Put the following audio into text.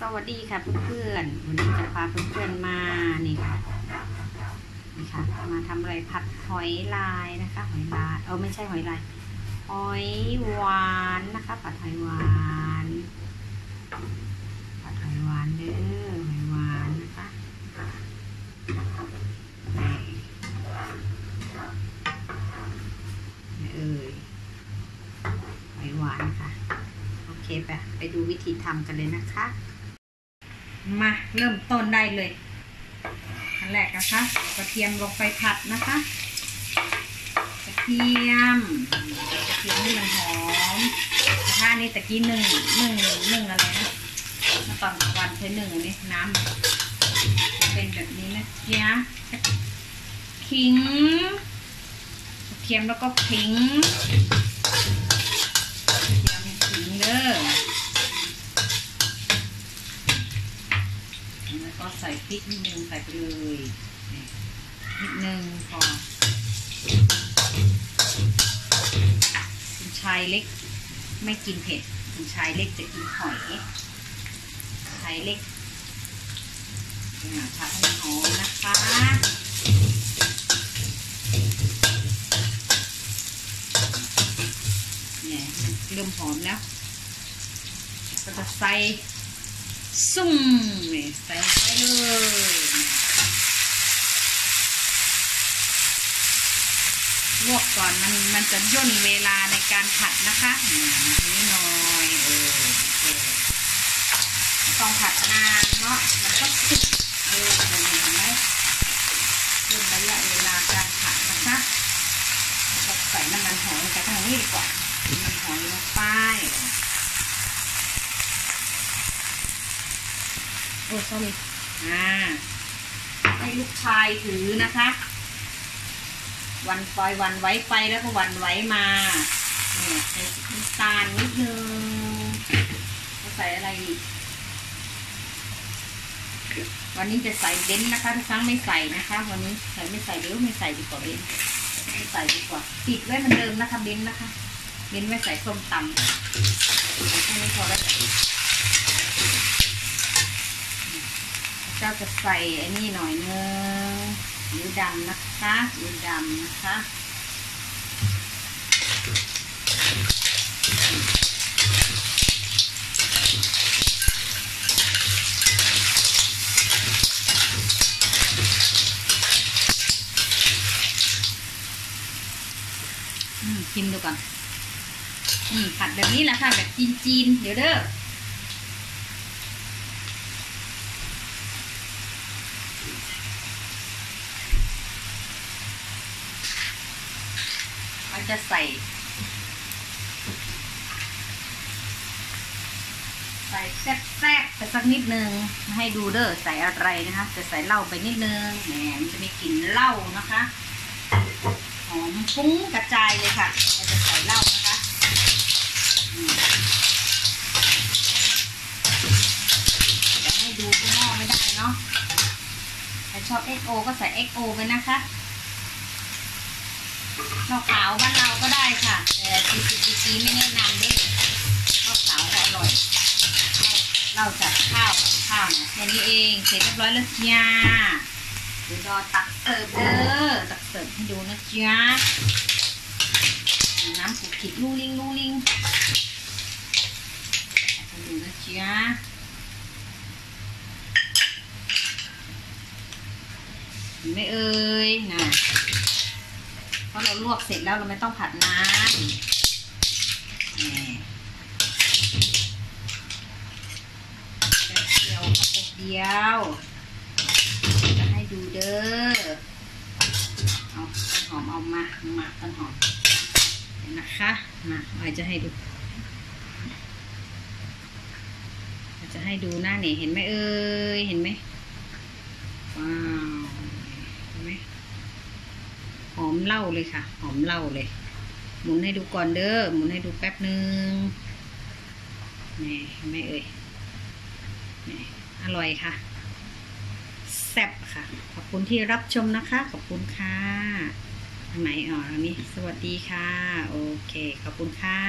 สวัสดีค่ะเพื่อนๆวันนี้จะพาเพื่อนๆมานี่ค่ะนี่ค่ะ มาทำอะไรผัดหอยลายนะคะ หอยลายเออไม่ใช่หอยลายหอยหวานนะคะ ผัดหอยหวานผัดหอยหวานเด้อหอยหวานนะคะนี่เอ่ยหอยหวานค่ะโอเคไปไปดูวิธีทำกันเลยนะคะ มาเริ่มต้นได้เลยอันแรกนะคะกระเทียมลงไปผัดนะคะกระเทียมกระเทียมให้มันหอมกระทะนี่ตะกี้หนึ่งหนึ่งหนึ่งอะไรนะมื่อตอนกลางวันใช้หนึ่งนนี้น้ำเป็นแบบนี้นะเจ๊ะขิงกระเทียมแล้วก็ขิง เทียมขิงเด้อ แล้วก็ใส่พริกนิดนึงใส่ไปเลยนิดนึงพอคุณชายเล็กไม่กินเผ็ดคุณชายเล็กจะกินหอยชายเล็กอ่าผัดให้หอมนะคะเนี่ยเริ่มหอมแล้วก็จะใส่ ซุ่มใส่ไปเลยลวกก่อนมันมันจะย่นเวลาในการผัดนะคะนิดหน่อยเออโอเคต้องผัดนานเนาะมันก็สุกเออเห็นไหมย่นระยะเวลาการผัดนะคะก็ใส่น้ำมันหอยไปข้างนี้ดีกว่าน้ำมันหอยลงไป โอ้ sorry อ่าให้ลูกชายถือนะคะ วันปล่อยวันไว้ไปแล้วก็วันไว้มาเนี่ยใส่น้ำตาลนิดนึงจะใส่อะไรอีกวันนี้จะใส่เบ้นนะคะ ทุกครั้งไม่ใส่นะคะ วันนี้ใส่ไม่ใส่เดี๋ยวไม่ใส่ดีกว่าเบ้นไม่ใส่ดีกว่าปิดไว้เหมือนเดิมนะคะเบ้นนะคะเบ้นไว้ใส่ส้มตำแค่นี้พอแล้ว เจ้าจะใส่ไอ้นี่หน่อยนึงหรือดำนะคะหรือดำนะคะอืมชิมดูก่อนอืมผัดแบบนี้แหละค่ะ แบบจีนๆ เดี๋ยวเด้อ มันจะใส่ ใส่แซ่บๆไปสักนิดนึง ให้ดูเด้อใส่อะไรนะคะ จะใส่เหล้าไปนิดนึงแหมมันจะมีกลิ่นเหล้านะคะหอมฟุ้งกระจายเลยค่ะเราจะใส่เหล้านะคะจะให้ดูที่หม้อไม่ได้เนาะใครชอบ XO ก็ใส่ XO ไปนะคะ ข้าวขาวบ้านเราก็ได้ค่ะ แต่จีจีจีจีไม่แนะนำเด้ข้าวขาวก็อร่อย เราจัดข้าวข้าวนะแค่นี้เองเสร็จเรียบร้อยแล้วจ้าเดี๋ยวรอตักเสิร์ฟเด้อตักเสิร์ฟให้ดูนะจ๊ะน้ำขุกขิดลูลิงลูลิงให้ดูนะจ๊ะไม่เอ่ยนะ ราะเราลวกเสร็จแล้วเราไม่ต้องผัดนานเดียวค่ะแป๊บเดียวจะให้ดูเด้อ เอาต้นหอมเอามามาต้นหอมเห็นนะคะ มาเราจะให้ดูจะให้ดูหน้าเนี่ยเห็นไหมเอ่ยเห็นไหมว้าว หอมเหล้าเลยค่ะ หอมเหล้าเลย หมุนให้ดูก่อนเด้อหมุนให้ดูแป๊บนึงนี่ไม่เอ่ยนี่อร่อยค่ะแซ่บค่ะ ขอบคุณที่รับชมนะคะ ขอบคุณค่ะทางไหนอ๋อทางนี้ สวัสดีค่ะ โอเค ขอบคุณค่ะ